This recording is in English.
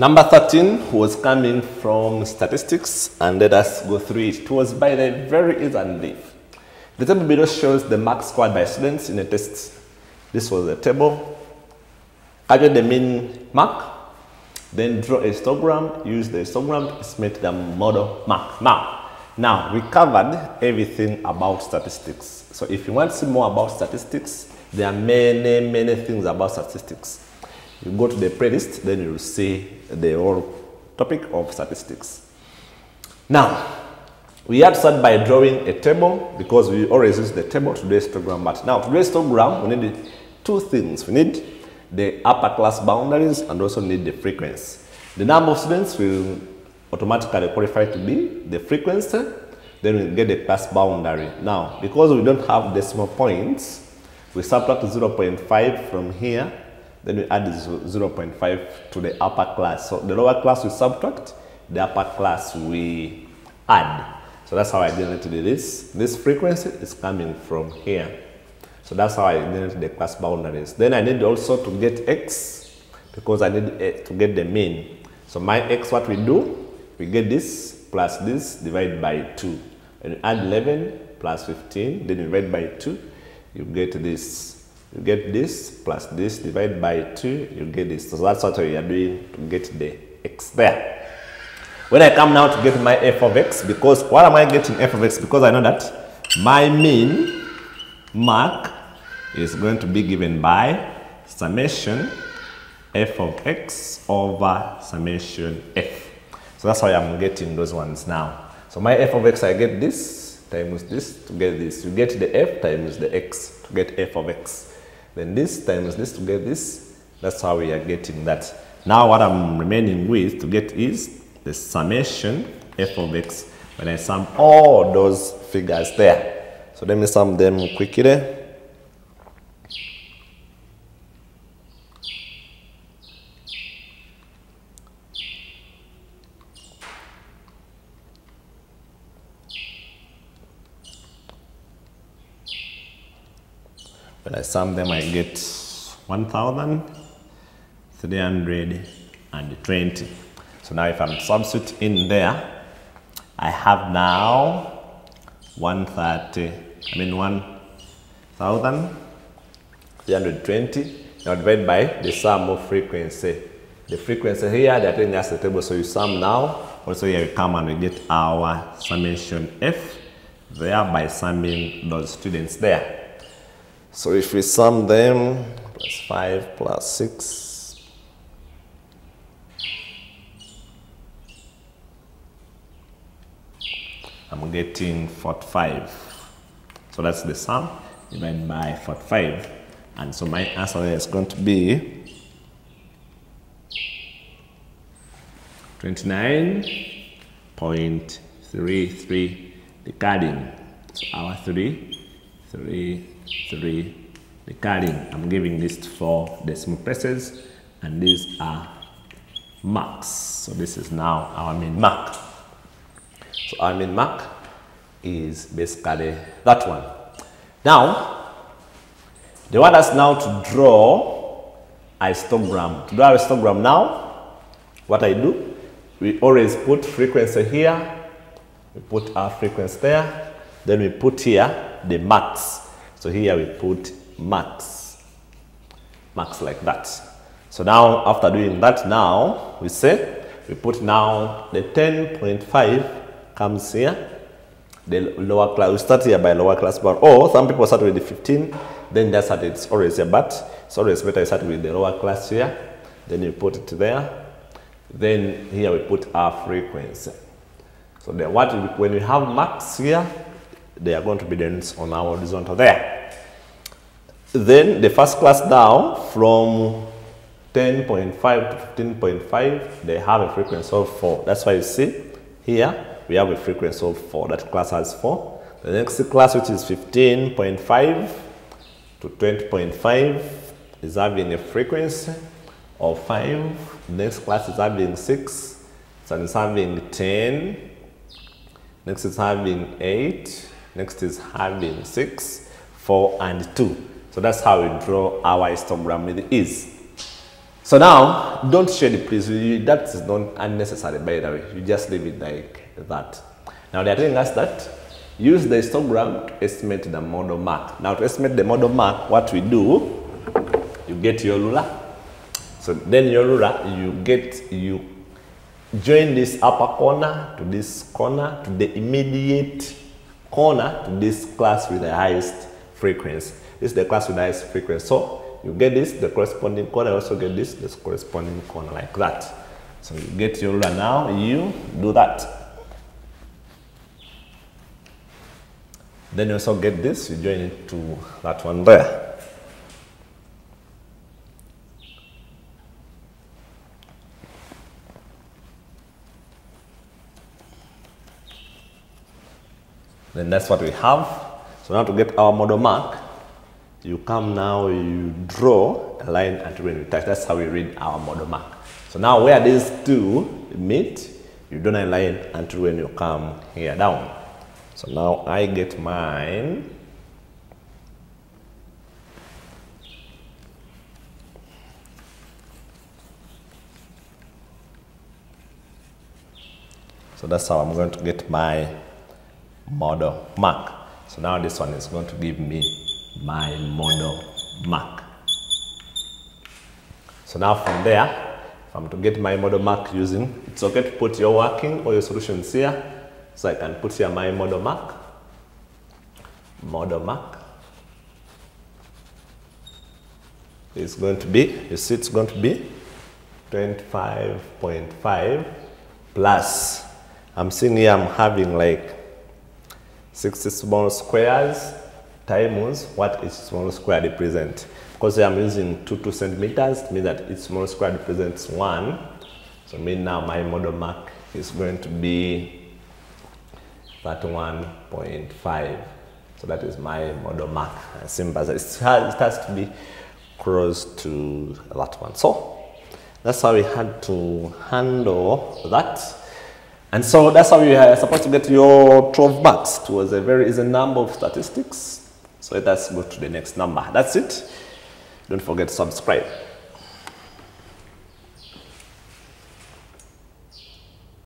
Number 13 was coming from statistics and let us go through it. It was by the very and leaf. The table below shows the marks scored by students in a test. This was the table. Calculate the mean mark, then draw a histogram, use the histogram to estimate the model mark. Now, now we covered everything about statistics. So if you want to see more about statistics, there are many, many things about statistics. You go to the playlist, then you will see the whole topic of statistics. Now, we had started by drawing a table because we always use the table to do histogram. But now to do histogram, we need two things. We need the upper class boundaries and also need the frequency. The number of students will automatically qualify to be the frequency, then we get the class boundary. Now, because we don't have decimal points, we subtract 0.5 from here then we add 0.5 to the upper class. So the lower class we subtract, the upper class we add. So that's how I generate this. This frequency is coming from here. So that's how I generate the class boundaries. Then I need also to get x because I need eh, to get the mean. So my x, what we do, we get this plus this divided by 2. And add 11 plus 15, then divide by 2, you get this you get this plus this divided by 2, you get this. So that's what we are doing to get the x there. When I come now to get my f of x, because what am I getting f of x? Because I know that my mean mark is going to be given by summation f of x over summation f. So that's why I'm getting those ones now. So my f of x, I get this times this to get this. You get the f times the x to get f of x. Then this times this to get this, that's how we are getting that. Now what I'm remaining with to get is the summation f of x when I sum all those figures there. So let me sum them quickly. When I sum them, I get 1,320. So now if I'm substitute in there, I have now 130, I mean 1,320. Now divide by the sum of frequency. The frequency here, they're telling us the table, so you sum now. Also here we come and we get our summation F there by summing those students there. So if we sum them, plus 5 plus 6, I'm getting 45. So that's the sum divided by 45. And so my answer is going to be 29.33 decading. So our 3, 3, 3 recurring. I'm giving this for decimal places and these are marks. So this is now our main mark. So our main mark is basically that one. Now, they want us now to draw a histogram. To draw a histogram now, what I do, we always put frequency here, we put our frequency there, then we put here the marks. So here we put max, marks like that. So now after doing that now, we say, we put now the 10.5 comes here, the lower class, we start here by lower class bar, or some people start with the 15, then that's at it's always here, but it's always better start with the lower class here, then you put it there, then here we put our frequency. So the, what when we have max here, they are going to be dense on our horizontal there. Then the first class down from 10.5 to 15.5, they have a frequency of 4. That's why you see here we have a frequency of 4. That class has 4. The next class, which is 15.5 to 20.5, is having a frequency of 5. The next class is having 6. So it's having 10. Next is having 8. Next is having 6, 4, and 2. So that's how we draw our histogram with ease. So now, don't shade it, please. That is not unnecessary, by the way. You just leave it like that. Now, they're telling us that use the histogram to estimate the model mark. Now, to estimate the model mark, what we do, you get your ruler. So then your ruler, you get, you join this upper corner to this corner to the immediate corner to this class with the highest frequency. This is the class with the highest frequency. So you get this, the corresponding corner, also get this, this corresponding corner like that. So you get your ruler now, you do that. Then you also get this, you join it to that one there. Then that's what we have. So now to get our model mark, you come now, you draw a line until when you touch. That's how we read our model mark. So now where these two meet, you draw a line until when you come here down. So now I get mine. So that's how I'm going to get my model mark. So now this one is going to give me my model mark. So now from there, if I'm to get my model mark using, it's okay to put your working or your solutions here. So I can put here my model mark, model mark. It's going to be, you see it's going to be 25.5 plus, I'm seeing here I'm having like 60 small squares times what each small square represents. Because I'm using 2 2 centimeters, it means that each small square represents 1. So mean now my model mark is going to be 31.5. So that is my model mark. Simple as it has, it has to be close to that one. So that's how we had to handle that. And so that's how you are supposed to get your 12 marks. Was a very easy number of statistics. So let's go to the next number. That's it. Don't forget to subscribe.